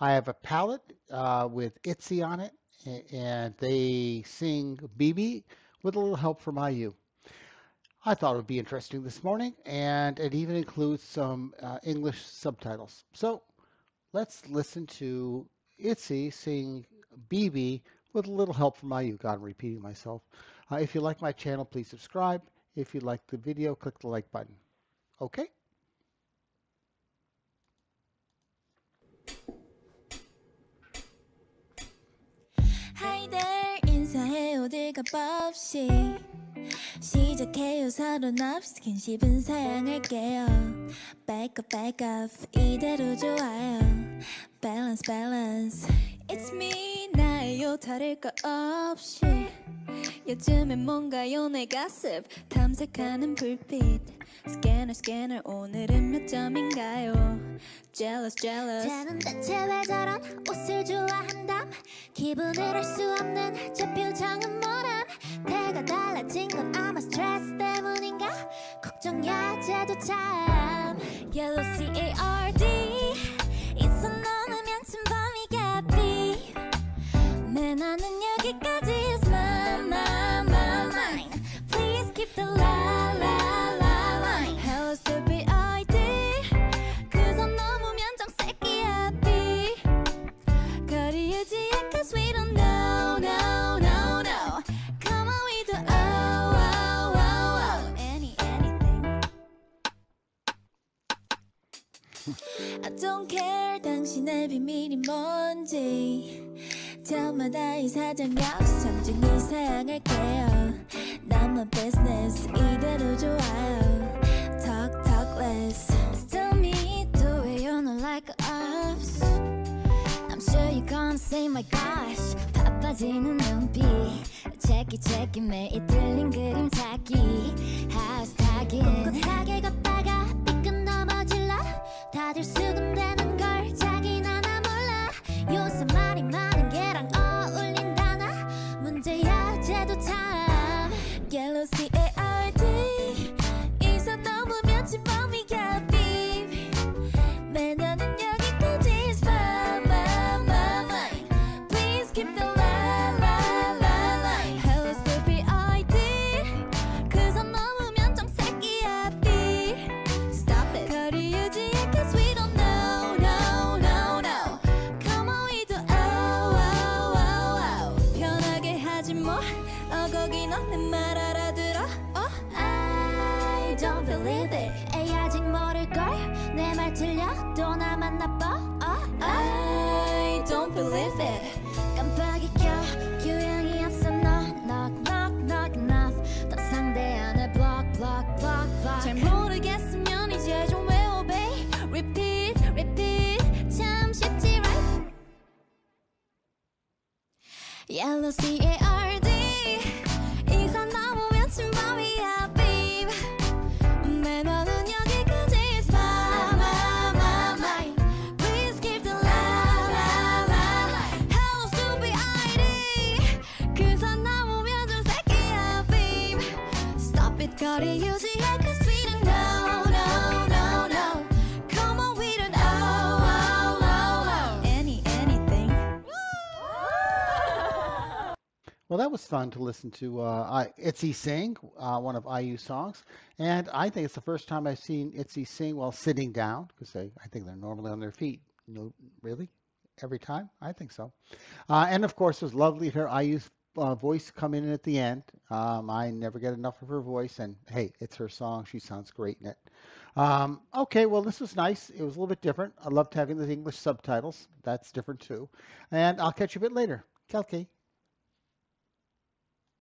I have a palette uh, with Itzy on it, and they sing BB with a little help from IU. I thought it would be interesting this morning, and it even includes some uh, English subtitles. So let's listen to Itzy sing BB with a little help from IU. God, I'm repeating myself. Uh, if you like my channel, please subscribe. If you like the video, click the like button. Okay? 가 없이 시작해요. 서로 없이 스킨십은 사양할게요. Back up back up. 이대로 좋아요. Balance balance. It's me 나예요. 다를 거 없이. 요즘엔 뭔가요? 내 가슴. 탐색하는 불빛. 스캐너 스캐너 오늘은 몇 점인가요? Jealous jealous. 쟤는 대체 왜 저런 옷을 좋아한담? 기분을 알 수 없는 저 표정은 뭐람 태가 달라진 건 아마 스트레스 때문인가? 걱정야 쟤도 참. Yellow C I don't care 당신의 비밀이 뭔지 저마다 이 사정 역시 잠중히 사양할게요 my business 이대로 좋아요 Talk talk less Still me, do it, you know like us I'm sure you're gonna say my gosh 바빠지는 눈빛 체키 체키 매일 들린 그림 찾기 하 어, 거기 너내말 알아들어 어? I don't believe it 에이 아직 모를걸 내 말 틀려도 나만 나빠 oh, oh. I don't believe it 깜빡이 켜 교양이 없어 너 knock knock knock enough 더 상대 안해 block block block block 잘 모르겠으면 이제 좀 외워 babe Repeat repeat 참 쉽지 right Yellow C A R gotta use it, cause we don't know, no, no, no. Come on, we don't oh, oh, oh. any, anything. well, that was fun to listen to uh, Itzy sing, uh, one of IU songs. And I think it's the first time I've seen Itzy sing while sitting down, because I, I think they're normally on their feet. No, really? Every time? I think so. Uh, and of course, it was lovely here IU uh, voice come in at the end. Um, I never get enough of her voice, and hey, it's her song. She sounds great in it. Um, okay, well, this was nice. It was a little bit different. I loved having the English subtitles. That's different too. And I'll catch you a bit later. Kelke.